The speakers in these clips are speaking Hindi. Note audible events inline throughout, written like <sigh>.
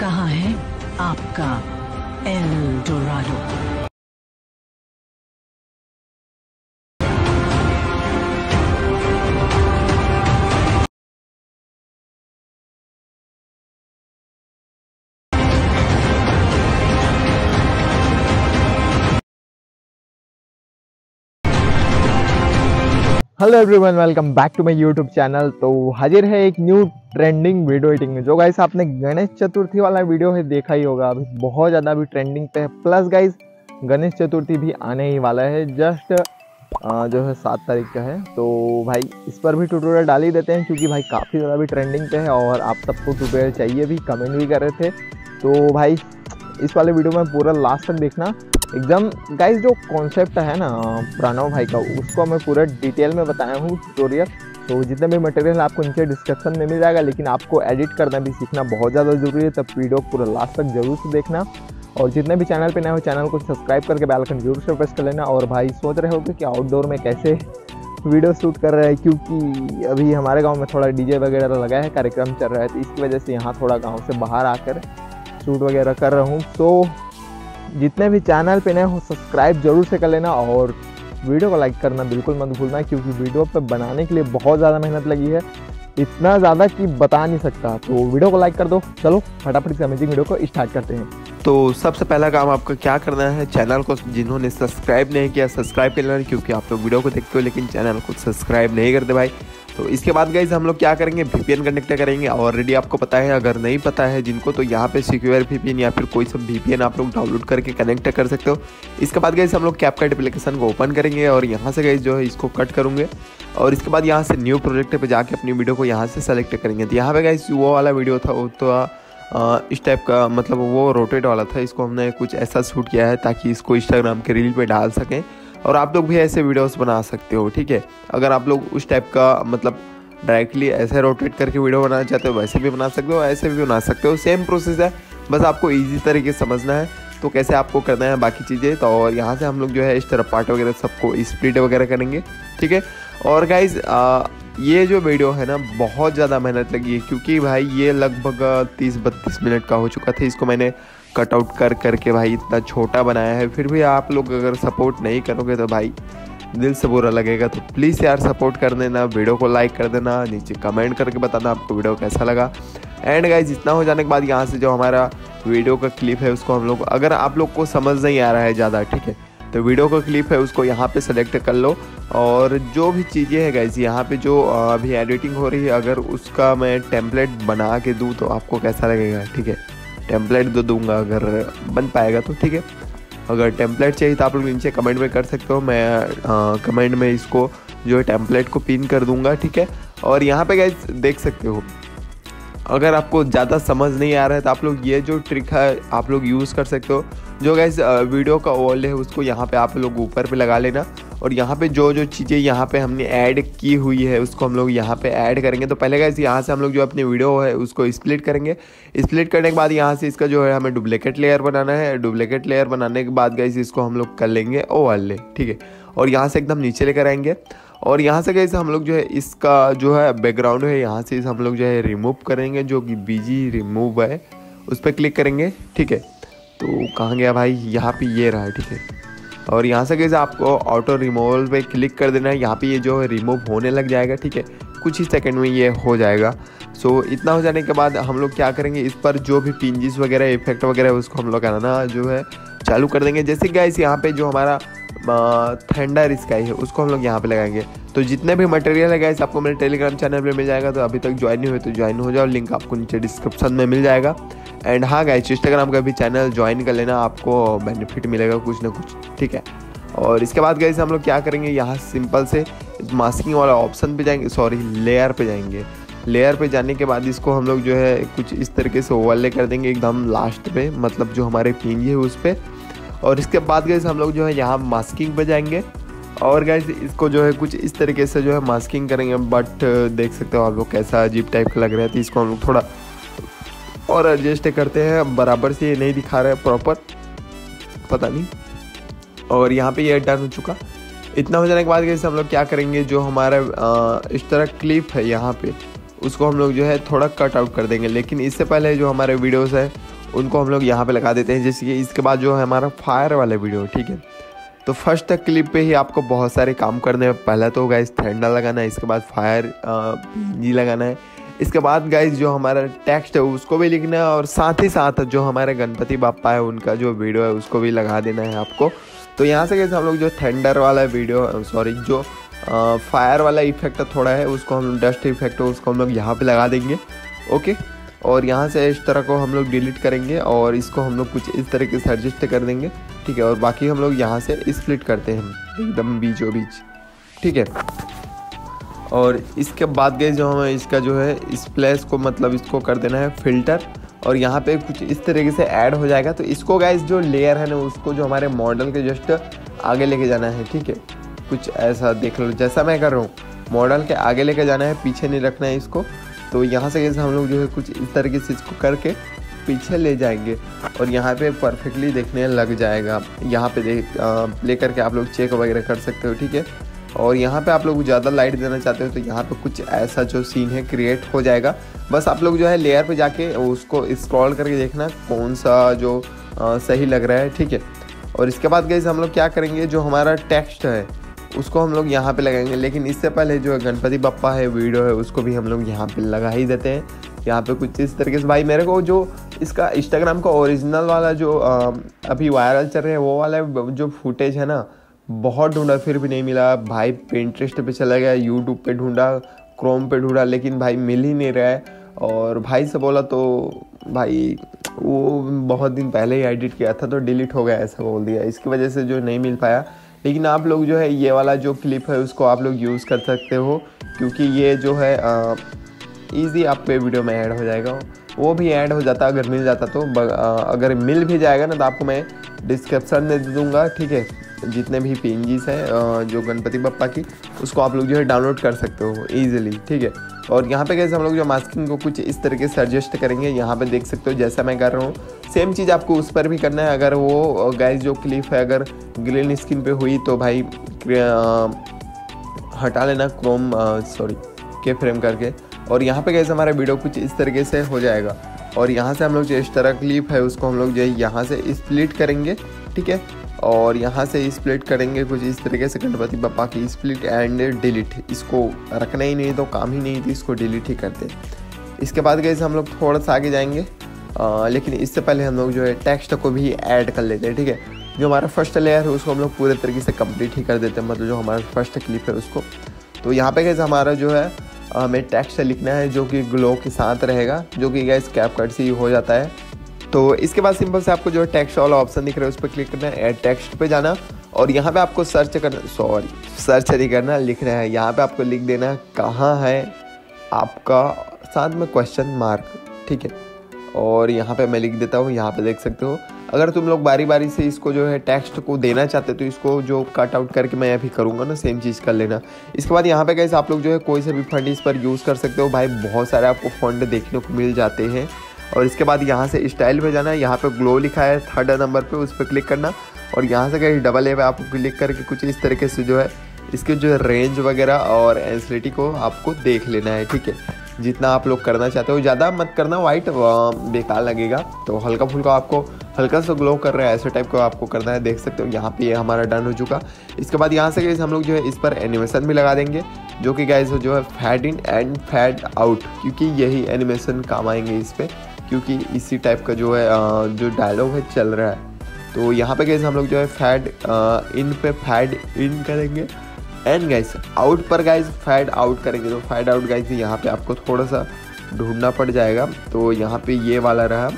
कहाँ है आपका El Dorado? Hello everyone welcome back to my YouTube channel तो हाजिर है एक न्यू ट्रेंडिंग वीडियो एडिटिंग में, जो गाइस आपने गणेश चतुर्थी वाला वीडियो है, देखा ही होगा। अभी बहुत ज़्यादा अभी ट्रेंडिंग पे है। प्लस गाइस गणेश चतुर्थी भी आने ही वाला है। जस्ट जो है सात तारीख का है। तो भाई, इस पर भी ट्यूटोरियल डाल ही देते हैं, क्योंकि भाई काफ़ी ज़्यादा भी ट्रेंडिंग पे है और आप सबको ट्यूटोरियल चाहिए भी कमेंट भी कर रहे थे। तो भाई, इस वाले वीडियो में पूरा लास्ट तक देखना। एकदम गाइस जो कॉन्सेप्ट है ना, प्रणव भाई का, उसको मैं पूरा डिटेल में बताया हूँ ट्यूटोरियल तो जितने भी मटेरियल आपको नीचे डिस्क्रिप्शन में मिल जाएगा, लेकिन आपको एडिट करना भी सीखना बहुत ज़्यादा ज़रूरी है, तब वीडियो पूरा लास्ट तक ज़रूर से देखना। और जितने भी चैनल पे नए हो चैनल को सब्सक्राइब करके बेल आइकन ज़रूर से प्रेस कर लेना। और भाई, सोच रहे हो कि आउटडोर में कैसे वीडियो शूट कर रहे हैं? क्योंकि अभी हमारे गाँव में थोड़ा डीजे वगैरह लगा है, कार्यक्रम चल रहा है तो इसकी वजह से यहाँ थोड़ा गाँव से बाहर आकर शूट वगैरह कर रहा हूँ। तो जितने भी चैनल पे नए हो, सब्सक्राइब ज़रूर से कर लेना और वीडियो को लाइक करना बिल्कुल मत भूलना, क्योंकि वीडियो पे बनाने के लिए बहुत ज़्यादा मेहनत लगी है। इतना ज़्यादा कि बता नहीं सकता। तो वीडियो को लाइक कर दो। चलो, फटाफट से अमेजिंग वीडियो को स्टार्ट करते हैं। तो सबसे पहला काम आपको क्या करना है, चैनल को जिन्होंने सब्सक्राइब नहीं किया सब्सक्राइब कर लेना, क्योंकि आप लोग वीडियो को देखते हो, लेकिन चैनल को सब्सक्राइब नहीं करते भाई। तो इसके बाद गाइज़ हम लोग क्या करेंगे? वीपीएन कनेक्ट करेंगे। ऑलरेडी आपको पता है, अगर नहीं पता है जिनको तो यहाँ पे सिक्योर वीपीएन या फिर कोई सब वीपीएन आप लोग डाउनलोड करके कनेक्ट कर सकते हो। इसके बाद गाइज़ हम लोग कैपकट एप्लीकेशन को ओपन करेंगे और यहाँ से गाइज़ जो है इसको कट करूँगे। और इसके बाद यहाँ से न्यू प्रोजेक्ट पर जाके अपनी वीडियो को यहाँ से सेलेक्ट करेंगे। तो यहाँ पे गाइज़ वो वाला वीडियो था, वो तो इस टाइप का मतलब वो रोटेट वाला था। इसको हमने कुछ ऐसा शूट किया है ताकि इसको इंस्टाग्राम के रील पे डाल सकें। और आप लोग भी ऐसे वीडियोस बना सकते हो, ठीक है? अगर आप लोग उस टाइप का मतलब डायरेक्टली ऐसे रोटेट करके वीडियो बनाना चाहते हो, वैसे भी बना सकते हो, ऐसे भी बना सकते हो। सेम प्रोसेस है, बस आपको ईजी तरीके से समझना है तो कैसे आपको करना है बाकी चीज़ें तो और यहाँ से हम लोग जो है इस तरह पार्ट वगैरह सबको स्प्लिट वगैरह करेंगे, ठीक है? और गाइज़ ये जो वीडियो है ना, बहुत ज़्यादा मेहनत लगी है, क्योंकि भाई ये लगभग तीस बत्तीस मिनट का हो चुका था, इसको मैंने कट आउट कर करके भाई इतना छोटा बनाया है, फिर भी आप लोग अगर सपोर्ट नहीं करोगे तो भाई दिल से बुरा लगेगा। तो प्लीज़ यार सपोर्ट कर देना, वीडियो को लाइक कर देना, नीचे कमेंट करके बताना आपको वीडियो कैसा लगा। एंड गाइज़ इतना हो जाने के बाद यहाँ से जो हमारा वीडियो का क्लिप है, उसको हम लोग, अगर आप लोग को समझ नहीं आ रहा है ज़्यादा, ठीक है? तो वीडियो का क्लिप है, उसको यहाँ पे सेलेक्ट कर लो। और जो भी चीज़ें हैं गाइज़ यहाँ पे जो अभी एडिटिंग हो रही है, अगर उसका मैं टेम्पलेट बना के दूँ तो आपको कैसा लगेगा, ठीक है? टेम्पलेट दे दूँगा अगर बन पाएगा तो ठीक है? अगर टेम्पलेट चाहिए तो आप लोग नीचे कमेंट में कर सकते हो। मैं आ, कमेंट में इसको जो है टेम्पलेट को पिन कर दूँगा ठीक है? और यहाँ पे गाइज़ देख सकते हो। अगर आपको ज़्यादा समझ नहीं आ रहा है तो आप लोग ये जो ट्रिक है आप लोग यूज़ कर सकते हो। जो गैस वीडियो का ओल्ड है, उसको यहाँ पे आप लोग ऊपर पे लगा लेना। और यहाँ पे जो जो चीज़ें यहाँ पे हमने ऐड की हुई है, उसको हम लोग यहाँ पे ऐड करेंगे। तो पहले गैस यहाँ से हम लोग जो अपनी वीडियो है, उसको स्प्लिट करेंगे। स्प्लिट करने के बाद यहाँ से इसका जो है, हमें डुप्लीकेट लेयर बनाना है। डुप्लीकेट लेयर बनाने के बाद गैस इसको हम लोग कर लेंगे ओ वाले ठीक है? और यहाँ से एकदम नीचे लेकर आएँगे। और यहाँ से कैसे हम लोग जो है, इसका जो है बैकग्राउंड है, यहाँ से हम लोग जो है रिमूव करेंगे, जो कि बीजी रिमूव है। उस पर क्लिक करेंगे, ठीक है? तो कहाँ गया भाई यहाँ पे ये रहा है ठीक है? और यहाँ से कैसे आपको ऑटो रिमूवल पे क्लिक कर देना है यहाँ पे ये जो है रिमूव होने लग जाएगा ठीक है? कुछ ही सेकंड में ये हो जाएगा। सो so, इतना हो जाने के बाद हम लोग क्या करेंगे इस पर जो भी पिंजिस वगैरह इफ़ेक्ट वगैरह उसको हम लोग ना जो है चालू कर देंगे। जैसे गाइस यहाँ पे जो हमारा थंडर स्काई है उसको हम लोग यहाँ पे लगाएँगे। तो जितने भी मटेरियल है गाइस आपको मेरे टेलीग्राम चैनल पे मिल जाएगा। तो अभी तक ज्वाइन नहीं हुए तो ज्वाइन हो जाओ। लिंक आपको नीचे डिस्क्रिप्शन में मिल जाएगा। एंड हाँ गाइस इंस्टाग्राम का भी चैनल ज्वाइन कर लेना। आपको बेनिफिट मिलेगा कुछ ना कुछ, ठीक है? और इसके बाद गाइस हम लोग क्या करेंगे? यहाँ सिंपल से मास्किंग वाला ऑप्शन पे जाएँगे। सॉरी लेयर पे जाएँगे। लेयर पे जाने के बाद इसको हम लोग जो है कुछ इस तरीके से ओवरले कर देंगे एकदम लास्ट पे। मतलब जो हमारे पिंज है उस पर और इसके बाद गैस हम लोग जो है यहाँ मास्किंग पे जाएँगे। और गैस इसको जो है कुछ इस तरीके से जो है मास्किंग करेंगे बट देख सकते हो आप लोग कैसा अजीब टाइप का लग रहा है। तो इसको हम लोग थोड़ा और एडजस्ट करते हैं। बराबर से ये नहीं दिखा रहा प्रॉपर पता नहीं। और यहाँ पे ये डन हो चुका। इतना हो जाने के बाद गैस हम लोग क्या करेंगे? जो हमारा इस तरह क्लिप है यहाँ पे, उसको हम लोग जो है थोड़ा कट आउट कर देंगे। लेकिन इससे पहले जो हमारे वीडियोस है, उनको हम लोग यहाँ पे लगा देते हैं। जैसे कि इसके बाद जो है हमारा फायर वाला वीडियो ठीक है? तो फ़र्स्ट क्लिप पे ही आपको बहुत सारे काम करने हैं। पहला तो गाइज़ थंडा लगाना है, इसके बाद फायर जी लगाना है। इसके बाद गाइज़ जो हमारा टेक्स्ट है, उसको भी लिखना है और साथ ही साथ जो हमारे गणपति बापा है, उनका जो वीडियो है, उसको भी लगा देना है आपको। तो यहाँ से कैसे हम लोग जो थंडर वाला वीडियो सॉरी जो फायर वाला इफ़ेक्ट थोड़ा है, उसको हम डस्ट इफ़ेक्ट है उसको हम लोग यहाँ पे लगा देंगे। ओके और यहाँ से इस तरह को हम लोग डिलीट करेंगे और इसको हम लोग कुछ इस तरीके से एडजस्ट कर देंगे। ठीक है, और बाकी हम लोग यहाँ से स्प्लिट करते हैं एकदम बीचों बीच ठीक है? और इसके बाद गए जो हमें इसका जो है स्प्लेस को मतलब इसको कर देना है फ़िल्टर और यहाँ पे कुछ इस तरीके से ऐड हो जाएगा। तो इसको गाइज़ जो लेयर है ना, उसको जो हमारे मॉडल के जस्ट आगे लेके जाना है, ठीक है? कुछ ऐसा देख लो, जैसा मैं कर रहा हूँ मॉडल के आगे लेके जाना है, पीछे नहीं रखना है इसको। तो यहाँ से कैसे हम लोग जो है कुछ इस तरीके से इसको करके पीछे ले जाएँगे और यहाँ पे परफेक्टली देखने लग जाएगा। यहाँ पे देख प्ले करके आप लोग चेक वगैरह कर सकते हो ठीक है? और यहाँ पे आप लोग ज़्यादा लाइट देना चाहते हो तो यहाँ पे कुछ ऐसा जो सीन है क्रिएट हो जाएगा। बस आप लोग जो है लेयर पे जाके उसको स्क्रॉल करके देखना कौन सा जो आ, सही लग रहा है ठीक है? और इसके बाद गई हम लोग क्या करेंगे जो हमारा टेक्स्ट है उसको हम लोग यहाँ पे लगाएँगे। लेकिन इससे पहले जो गणपति बप्पा है वीडियो है उसको भी हम लोग यहाँ पे लगा ही देते हैं। यहाँ पे कुछ इस तरीके से। भाई मेरे को जो इसका इंस्टाग्राम का ओरिजिनल वाला जो आ, अभी वायरल चल रहा है वो वाला जो फुटेज है ना बहुत ढूंढा फिर भी नहीं मिला। भाई पेंट्रेस्ट पे चला गया यूट्यूब पे ढूंढा क्रोम पे ढूंढा लेकिन भाई मिल ही नहीं रहा है। और भाई से बोला तो भाई वो बहुत दिन पहले ही एडिट किया था तो डिलीट हो गया ऐसा बोल दिया। इसकी वजह से जो नहीं मिल पाया। लेकिन आप लोग जो है ये वाला जो क्लिप है उसको आप लोग यूज़ कर सकते हो क्योंकि ये जो है ईजी आपके वीडियो में ऐड हो जाएगा। वो भी ऐड हो जाता, अगर मिल जाता तो अगर मिल भी जाएगा ना तो आपको मैं डिस्क्रिप्शन में दे दूँगा, ठीक है? जितने भी पी हैं जो गणपति बप्पा की, उसको आप लोग जो है डाउनलोड कर सकते हो ईजिली ठीक है? और यहाँ पे कैसे हम लोग जो मास्किंग को कुछ इस तरीके से एडजस्ट करेंगे, यहाँ पे देख सकते हो, जैसा मैं कर रहा हूँ सेम चीज़ आपको उस पर भी करना है। अगर वो गैस जो क्लिप है, अगर ग्रीन स्किन पे हुई तो भाई हटा लेना क्रोम सॉरी के फ्रेम करके। और यहाँ पे कैसे हमारा वीडियो कुछ इस तरीके से हो जाएगा। और यहाँ से हम लोग जो इस तरह क्लिप है उसको हम लोग जो है यहाँ से स्प्लिट करेंगे ठीक है? और यहाँ से स्प्लिट करेंगे कुछ इस तरीके से गणपति बप्पा की स्प्लिट एंड डिलीट इसको रखना ही नहीं तो काम ही नहीं थी इसको डिलीट ही करते इसके बाद गए हम लोग थोड़ा सा आगे जाएँगे। आ, लेकिन इससे पहले हम लोग जो है टेक्स्ट को भी ऐड कर लेते हैं ठीक है? जो हमारा फ़र्स्ट लेयर है उसको हम लोग पूरे तरीके से कंप्लीट ही कर देते हैं मतलब जो हमारा फ़र्स्ट क्लिप है उसको। तो यहाँ पे गैस हमारा जो है हमें टेक्स्ट लिखना है जो कि ग्लो के साथ रहेगा, जो कि गैस कैप कट से ही हो जाता है। तो इसके बाद सिंपल से आपको जो टेक्स्ट वाला ऑप्शन दिख रहा है, उस पर क्लिक करना है एड टेक्स्ट पे जाना। और यहाँ पे आपको सर्च करना सॉरी सर्च नहीं करना लिखना है, यहाँ पे आपको लिख देना है, कहाँ है आपका साथ में क्वेश्चन मार्क ठीक है? और यहाँ पे मैं लिख देता हूँ, यहाँ पे देख सकते हो अगर तुम लोग बारी बारी से इसको जो है टेक्स्ट को देना चाहते तो इसको जो कट आउट करके मैं अभी करूँगा ना सेम चीज़ कर लेना। इसके बाद यहाँ पे कैसे आप लोग जो है कोई से भी फंड इस पर यूज़ कर सकते हो। भाई, बहुत सारे आपको फंड देखने को मिल जाते हैं। और इसके बाद यहाँ से स्टाइल पे जाना है। यहाँ पर ग्लो लिखा है थर्ड नंबर पर उस पर क्लिक करना। और यहाँ से कहीं डबल ए पे आपको क्लिक करके कुछ इस तरीके से जो है, इसके जो रेंज वगैरह और एंसलिटी को आपको देख लेना है, ठीक है? जितना आप लोग करना चाहते हो। ज़्यादा मत करना वाइट बेकार लगेगा। तो हल्का फुल्का आपको हल्का सा ग्लो कर रहा है, ऐसे टाइप का आपको करना है, देख सकते हो, यहाँ पे ये हमारा डन हो चुका। इसके बाद यहाँ से हम लोग जो है इस पर एनिमेशन भी लगा देंगे, जो कि गाइज़ जो है fade in and fade out क्योंकि यही एनिमेशन काम आएँगे इस पर क्योंकि इसी टाइप का जो है जो डायलॉग है, चल रहा है। तो यहाँ पे गैस हम लोग जो है फैड इन पे फैड इन करेंगे एंड गाइस आउट पर गाइस फैड आउट करेंगे। तो फैड आउट गाइस यहाँ पे आपको थोड़ा सा ढूंढना पड़ जाएगा। तो यहाँ पे ये वाला रहा।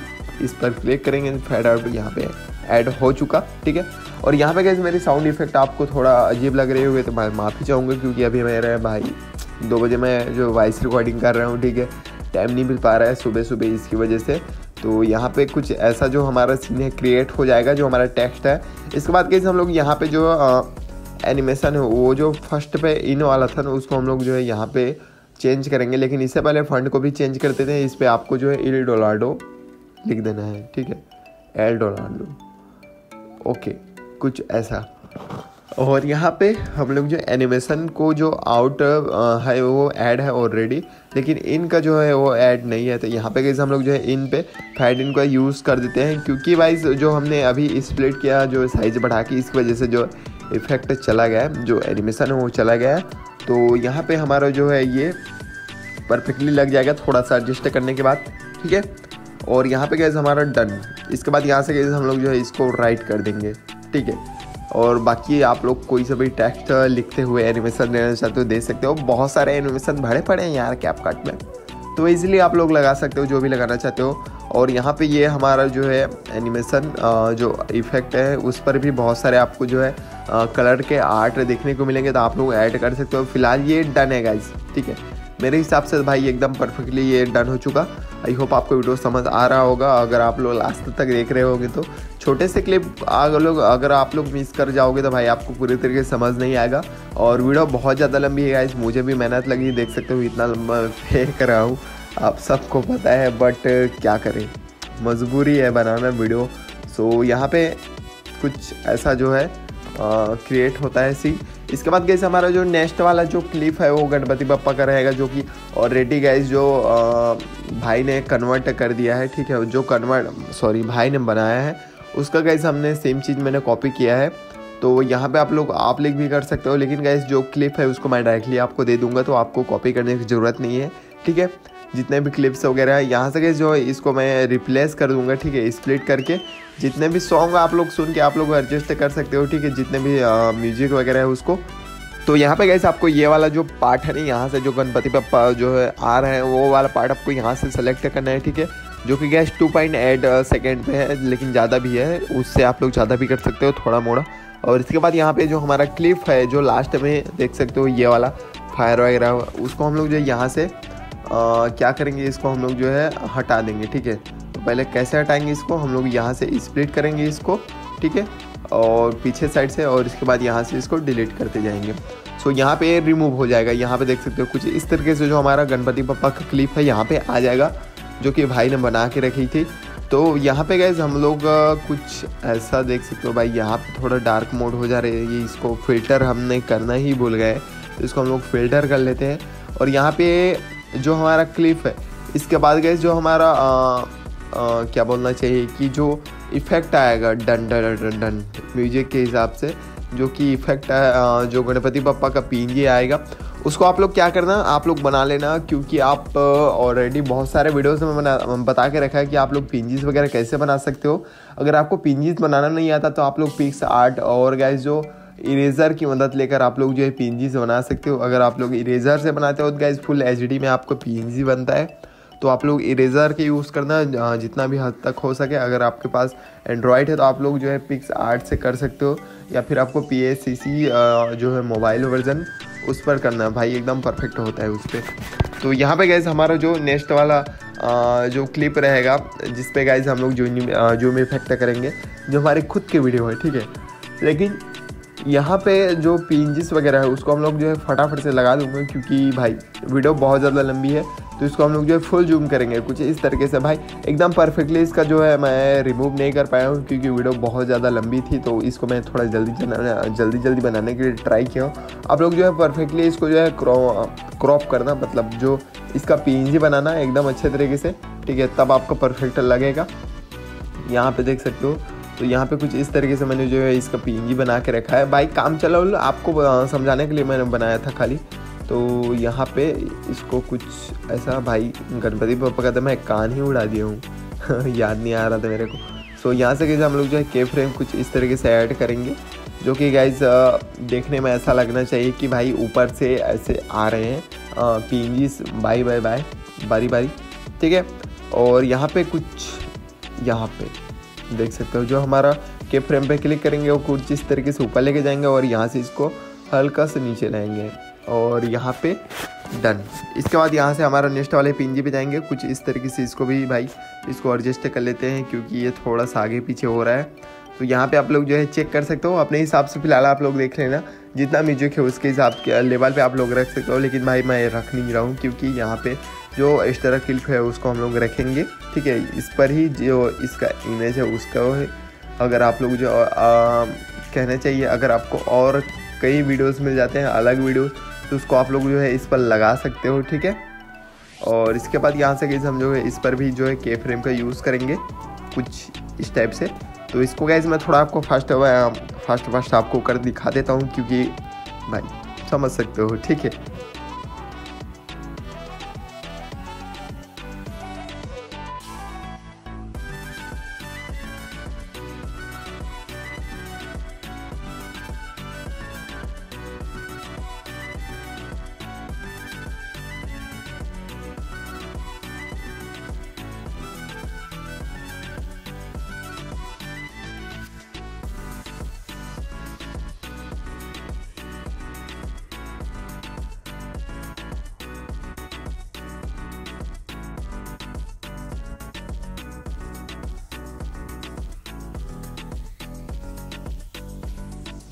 इस पर क्लिक करेंगे फैड आउट यहाँ पे ऐड हो चुका, ठीक है? और यहाँ पे कैसे मेरी साउंड इफ़ेक्ट आपको थोड़ा अजीब लग रहे हुए तो मैं माफ़ी चाहूँगा, क्योंकि अभी मेरे भाई, दो बजे मैं जो वॉइस रिकॉर्डिंग कर रहा हूँ, ठीक है? टाइम नहीं मिल पा रहा है सुबह सुबह इसकी वजह से। तो यहाँ पे कुछ ऐसा जो हमारा सीन है क्रिएट हो जाएगा, जो हमारा टेक्स्ट है। इसके बाद कैसे हम लोग यहाँ पे जो एनिमेशन है, वो जो फ़र्स्ट पे इन वाला था ना, उसको हम लोग जो है यहाँ पे चेंज करेंगे। लेकिन इससे पहले फंड को भी चेंज करते थे, इस पर आपको जो है इल डोलाडो लिख देना है, ठीक है? एल डोलाडो ओके कुछ ऐसा। और यहाँ पे हम लोग जो एनिमेशन को जो आउट है, वो ऐड है ऑलरेडी लेकिन इनका जो है वो ऐड नहीं है तो यहाँ पे कैसे हम लोग जो है इन पे फाइड इन का यूज़ कर देते हैं, क्योंकि वाइज जो हमने अभी स्प्लिट किया, जो साइज़ बढ़ा के इस वजह से जो इफ़ेक्ट चला गया जो एनिमेशन है, वो चला गया है। तो यहाँ पे हमारा जो है ये परफेक्टली लग जाएगा, थोड़ा सा एडजस्ट करने के बाद, ठीक है? और यहाँ पे गैस हमारा डन इसके बाद यहाँ से गैस हम लोग जो है इसको राइट कर देंगे, ठीक है? और बाकी आप लोग कोई से भी टेक्स्ट लिखते हुए एनिमेशन देना चाहते हो, दे सकते हो। बहुत सारे एनिमेशन भरे पड़े हैं यार कैप कट में। तो इजीली आप लोग लगा सकते हो, जो भी लगाना चाहते हो। और यहाँ पे ये हमारा जो है एनिमेशन जो इफ़ेक्ट है, उस पर भी बहुत सारे आपको जो है कलर के आर्ट देखने को मिलेंगे तो आप लोग ऐड कर सकते हो। फ़िलहाल ये डन है गाइज़ ठीक है? मेरे हिसाब से भाई एकदम परफेक्टली ये डन हो चुका। आई होप आपको वीडियो समझ आ रहा होगा। अगर आप लोग लास्ट तक देख रहे होंगे तो। छोटे से क्लिप अगर लोग अगर आप लोग मिस कर जाओगे तो भाई आपको पूरी तरीके से समझ नहीं आएगा। और वीडियो बहुत ज़्यादा लंबी है गाइस मुझे भी मेहनत लगी, देख सकते हो इतना लंबा फेंक रहा हूँ। आप सबको पता है बट क्या करें? मजबूरी है बनाना वीडियो सो यहाँ पे कुछ ऐसा जो है क्रिएट होता है सी इसके बाद गैस हमारा जो नेक्स्ट वाला जो क्लिप है वो गणपति बप्पा का रहेगा जो कि ऑलरेडी गैस जो आ, भाई ने कन्वर्ट कर दिया है ठीक है? जो कन्वर्ट सॉरी भाई ने बनाया है उसका गैस हमने सेम चीज़ मैंने कॉपी किया है। तो यहाँ पे आप लोग आप लिख भी कर सकते हो लेकिन गैस जो क्लिप है उसको मैं डायरेक्टली आपको दे दूँगा तो आपको कॉपी करने की ज़रूरत नहीं है ठीक है? जितने भी क्लिप्स वगैरह है, यहाँ से जो है इसको मैं रिप्लेस कर दूँगा, ठीक है स्प्लिट करके, जितने भी सॉन्ग आप लोग सुन के आप लोग एडजस्ट कर सकते हो, ठीक है, जितने भी म्यूज़िक वगैरह है उसको। तो यहाँ पे गैस आपको ये वाला जो पार्ट है ना, यहाँ से जो गणपति पप्पा जो है आ रहे हैं, वो वाला पार्ट आपको यहाँ से सेलेक्ट करना है, ठीक है, जो कि gas two point eight second पे है, लेकिन ज़्यादा भी है, उससे आप लोग ज़्यादा भी कर सकते हो, थोड़ा मोड़ा। और इसके बाद यहाँ पे जो हमारा क्लिप है, जो लास्ट में देख सकते हो, ये वाला फायर वगैरह उसको हम लोग जो यहाँ से क्या करेंगे इसको हम लोग जो है हटा देंगे ठीक है? तो पहले कैसे हटाएँगे इसको? हम लोग यहाँ से स्प्लिट करेंगे इसको ठीक है? और पीछे साइड से और इसके बाद यहाँ से इसको डिलीट करते जाएँगे। सो so, यहाँ पे रिमूव हो जाएगा। यहाँ पे देख सकते हो कुछ इस तरीके से जो हमारा गणपति पप्पा का क्लिप है यहाँ पे आ जाएगा जो कि भाई ने बना के रखी थी। तो यहाँ पे गए हम लोग कुछ ऐसा देख सकते हो भाई यहाँ पे थोड़ा डार्क मोड हो जा रही है। ये इसको फ़िल्टर हमने करना ही भूल गए। तो इसको हम लोग फ़िल्टर कर लेते हैं। और यहाँ पे जो हमारा क्लिप है। इसके बाद गए जो हमारा आ, आ, क्या बोलना चाहिए कि जो इफ़ेक्ट आएगा done done done done music के हिसाब से जो कि इफ़ेक्ट है जो गणपति पप्पा का पींजी आएगा उसको आप लोग क्या करना आप लोग बना लेना क्योंकि आप ऑलरेडी बहुत सारे वीडियोस में बना बता के रखा है कि आप लोग पिंजीज वगैरह कैसे बना सकते हो। अगर आपको पिंजीज बनाना नहीं आता तो आप लोग पिक्स आर्ट और गैस जो इरेज़र की मदद लेकर आप लोग जो है PNG से बना सकते हो। अगर आप लोग इरेज़र से बनाते हो तो गैस फुल एचडी में आपको PNG बनता है। तो आप लोग इरेज़र के यूज़ करना जितना भी हद तक हो सके। अगर आपके पास एंड्रॉयड है तो आप लोग जो है पिक्स आर्ट से कर सकते हो। या फिर आपको पी जो है मोबाइल वर्जन उस पर करना। है भाई, एकदम परफेक्ट होता है उस पर तो यहाँ पे गैस हमारा जो नेक्स्ट वाला जो क्लिप रहेगा, जिस पे हम लोग जो जो में इफ़ेक्ट करेंगे, जो हमारे खुद के वीडियो है, ठीक है? लेकिन यहाँ पे जो पिंजिस वगैरह है, उसको हम लोग जो है फटाफट से लगा दूँगा क्योंकि भाई वीडियो बहुत ज़्यादा लंबी है तो इसको हम लोग जो है फुल जूम करेंगे, कुछ इस तरीके से। भाई, एकदम परफेक्टली इसका जो है मैं रिमूव नहीं कर पाया हूँ क्योंकि वीडियो बहुत ज़्यादा लंबी थी तो इसको मैं थोड़ा जल्दी जल्दी जल्दी बनाने के लिए ट्राई किया आप लोग जो है परफेक्टली इसको जो है क्रॉप करना मतलब जो इसका पी बनाना एकदम अच्छे तरीके से, ठीक है, तब आपको परफेक्ट लगेगा। यहाँ पे देख सकते हो तो यहाँ पे कुछ इस तरीके से मैंने जो है इसका पी बना के रखा है। भाई काम चला आपको समझाने के लिए मैंने बनाया था खाली। तो यहाँ पे इसको कुछ ऐसा भाई गणपति पापा का तो मैं कान ही उड़ा दिया हूँ। <laughs> याद नहीं आ रहा था मेरे को। सो so, यहाँ से कैसे हम लोग जो है के फ्रेम कुछ इस तरीके से ऐड करेंगे जो कि गाइज़ देखने में ऐसा लगना चाहिए कि भाई ऊपर से ऐसे आ रहे हैं। पींजीस बाई बाय बाय बारी बारी ठीक है? और यहाँ पे कुछ यहाँ पे देख सकते हो, जो हमारा के फ्रेम पे क्लिक करेंगे, वो कुछ इस तरीके से ऊपर लेके जाएँगे और यहाँ से इसको हल्का से नीचे लाएँगे और यहाँ पे डन इसके बाद यहाँ से हमारा नेक्स्ट वाले पिंजी पे जाएँगे। कुछ इस तरीके से इसको भी भाई इसको एडजस्ट कर लेते हैं, क्योंकि ये थोड़ा सा आगे पीछे हो रहा है। तो यहाँ पे आप लोग जो है चेक कर सकते हो। अपने हिसाब से फ़िलहाल आप लोग देख लेना। जितना म्यूज़िक है उसके हिसाब के लेवल पे आप लोग रख सकते हो। लेकिन भाई मैं रख नहीं रहा हूँ, क्योंकि यहाँ पे जो इस क्लिप है, उसको हम लोग रखेंगे। ठीक है इस पर ही जो इसका इमेज है उसका है। अगर आप लोग जो आ, कहना चाहिए अगर आपको और कई वीडियोस मिल जाते हैं अलग वीडियोस तो उसको आप लोग जो है इस पर लगा सकते हो ठीक है? और इसके बाद यहाँ से गैस हम जो है इस पर भी जो है के फ्रेम का यूज़ करेंगे कुछ इस टाइप से। तो इसको गैस मैं थोड़ा आपको फास्ट फास्ट फास्ट आपको कर दिखा देता हूँ क्योंकि भाई समझ सकते हो ठीक है?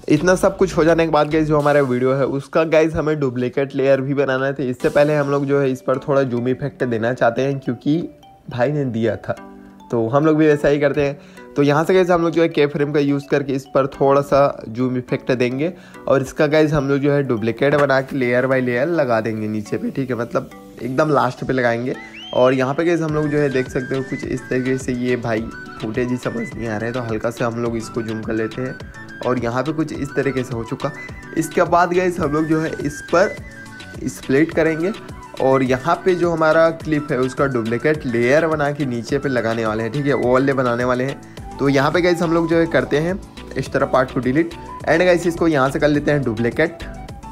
इतना सब कुछ हो जाने के बाद गैस जो हमारा वीडियो है, उसका गाइज़ हमें डुप्लीकेट लेयर भी बनाना थे इससे पहले हम लोग जो है, इस पर थोड़ा जूम इफ़ेक्ट देना चाहते हैं, क्योंकि भाई ने दिया था। तो हम लोग भी वैसा ही करते हैं। तो यहाँ से गैस हम लोग जो है के फ्रेम का यूज़ करके इस पर थोड़ा सा जूम इफ़ेक्ट देंगे। और इसका गैस हम लोग जो है डुप्लीकेट बना के लेयर बाई लेयर लगा देंगे नीचे पे, ठीक है? मतलब एकदम लास्ट पे लगाएँगे। और यहाँ पे गैस हम लोग जो है, देख सकते हो, कुछ इस तरीके से ये भाई फुटेज ही समझ नहीं आ रहे तो हल्का से हम लोग इसको जूम कर लेते हैं। और यहाँ पे कुछ इस तरीके से हो चुका। इसके बाद गए हम लोग जो है इस पर स्प्लिट करेंगे। और यहाँ पे जो हमारा क्लिप है, उसका डुप्लीकेट लेयर बना के नीचे पे लगाने वाले हैं, ठीक है? वो वाले बनाने वाले हैं। तो यहाँ पे गैस हम लोग जो है करते हैं, इस तरह पार्ट को डिलीट एंड गैस इसको यहाँ से कर लेते हैं डुप्लीकेट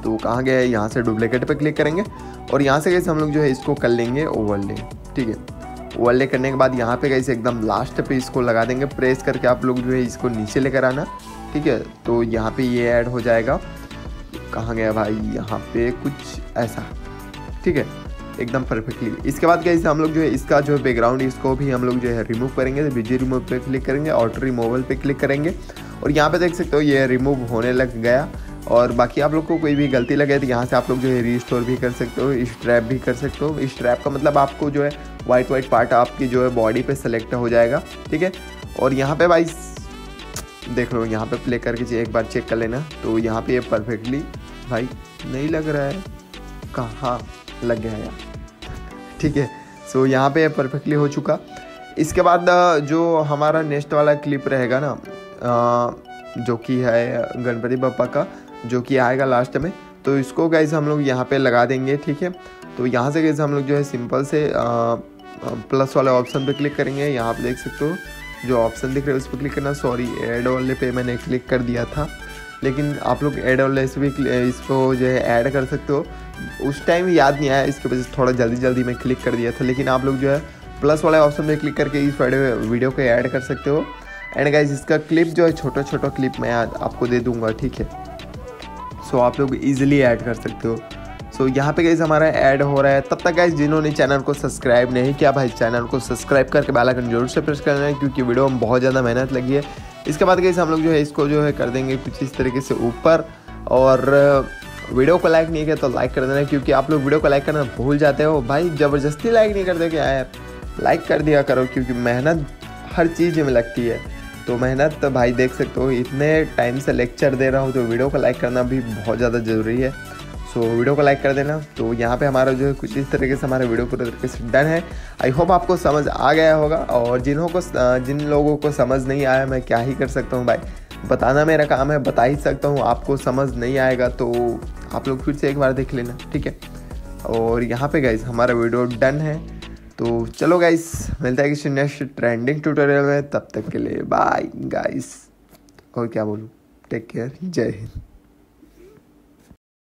तो कहाँ गए यहाँ से डुप्लीकेट पे क्लिक करेंगे। और यहाँ से गैस हम लोग जो है इसको कर लेंगे ओवरले ठीक है? ओवरले करने के बाद यहाँ पे गैस एकदम लास्ट पे इसको लगा देंगे। प्रेस करके आप लोग जो है इसको नीचे लेकर आना। ठीक है? तो यहाँ पे ये ऐड हो जाएगा। कहाँ गया भाई? यहाँ पे कुछ ऐसा। ठीक है? एकदम परफेक्टली इसके बाद कैसे हम लोग जो है इसका जो है बैकग्राउंड इसको भी हम लोग जो है रिमूव करेंगे। तो बिज़ी रिमूव पे क्लिक करेंगे ऑटो रिमूवल पे क्लिक करेंगे। और यहाँ पे देख सकते हो ये रिमूव होने लग गया। और बाकी आप लोग को कोई भी गलती लगे तो यहाँ से आप लोग जो है रीस्टोर भी कर सकते हो स्ट्रैप भी कर सकते हो। स्ट्रैप का मतलब आपको जो है वाइट वाइट पार्ट आपकी जो है बॉडी पे सेलेक्ट हो जाएगा, ठीक है? और यहाँ पे भाई देख लो, यहाँ पे प्ले करके एक बार चेक कर लेना। तो यहाँ पे ये परफेक्टली भाई, नहीं लग रहा है। कहाँ लग गया यार? ठीक है सो यहाँ पे परफेक्टली हो चुका। इसके बाद जो हमारा नेक्स्ट वाला क्लिप रहेगा ना जो कि है गणपति बप्पा का जो कि आएगा लास्ट में। तो इसको गाइज़ हम लोग यहाँ पे लगा देंगे ठीक है? तो यहाँ से गाइज़ हम लोग जो है सिंपल से आ, प्लस वाले ऑप्शन पे क्लिक करेंगे। यहाँ पे देख सकते हो जो ऑप्शन दिख रहा है उस पर क्लिक करना। सॉरी एड वाले पे मैंने क्लिक कर दिया था। लेकिन आप लोग एड वाले से भी इसको जो है ऐड कर सकते हो। उस टाइम याद नहीं आया इसके वजह से थोड़ा जल्दी जल्दी मैं क्लिक कर दिया था। लेकिन आप लोग जो है प्लस वाले ऑप्शन में क्लिक करके इस वीडियो को ऐड कर सकते हो। एंड गाइज़ इसका क्लिप जो है छोटा छोटा क्लिप मैं आपको दे दूँगा ठीक है? सो आप लोग ईजिली ऐड कर सकते हो। सो so, यहाँ पे गाइज़ हमारा ऐड हो रहा है। तब तक गाइज़ जिन्होंने चैनल को सब्सक्राइब नहीं किया भाई चैनल को सब्सक्राइब करके बेल आइकन ज़रूर से प्रेस करना है क्योंकि वीडियो में बहुत ज़्यादा मेहनत लगी है। इसके बाद गाइज़ हम लोग जो है इसको जो है कर देंगे कुछ इस तरीके से ऊपर। और वीडियो को लाइक नहीं किया तो लाइक कर देना क्योंकि आप लोग वीडियो को लाइक करना भूल जाते हो। भाई ज़बरदस्ती लाइक नहीं करते क्या यार? लाइक कर दिया करो क्योंकि मेहनत हर चीज़ में लगती है। तो मेहनत तो भाई देख सकते हो, इतने टाइम से लेक्चर दे रहा हूँ तो वीडियो को लाइक करना भी बहुत ज़्यादा ज़रूरी है। सो वीडियो को लाइक कर देना। तो यहाँ पे हमारा जो है, कुछ इस तरीके से हमारा वीडियो पूरे तरीके से डन है। आई होप आपको समझ आ गया होगा, और जिन्हों को जिन लोगों को समझ नहीं आया, मैं क्या ही कर सकता हूँ भाई? बताना मेरा काम है, बता ही सकता हूँ, आपको समझ नहीं आएगा तो आप लोग फिर से एक बार देख लेना, ठीक है? और यहाँ पे गाइज़ हमारा वीडियो डन है। तो चलो गाइस मिलता है किसी नेक्स्ट ट्रेंडिंग ट्यूटोरियल में, तब तक के लिए बाय गाइस और क्या बोलूँ? टेक केयर जय हिंद।